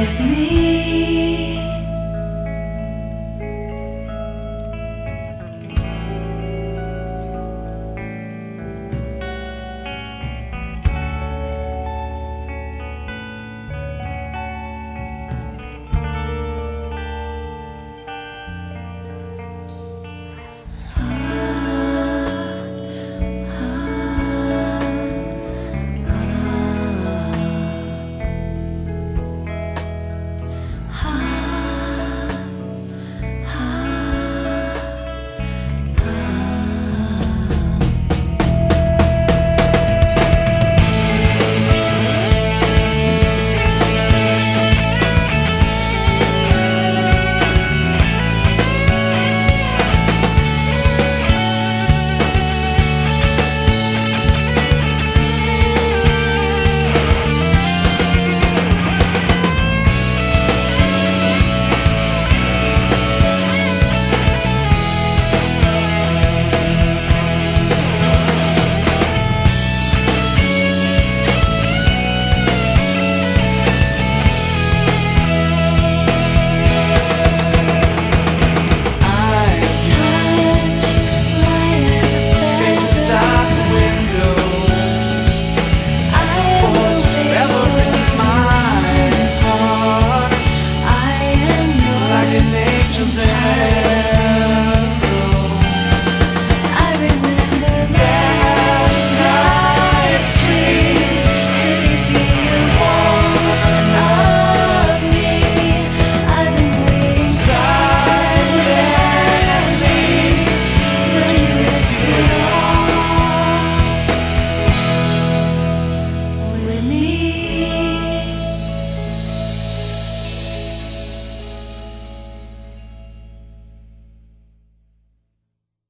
with me.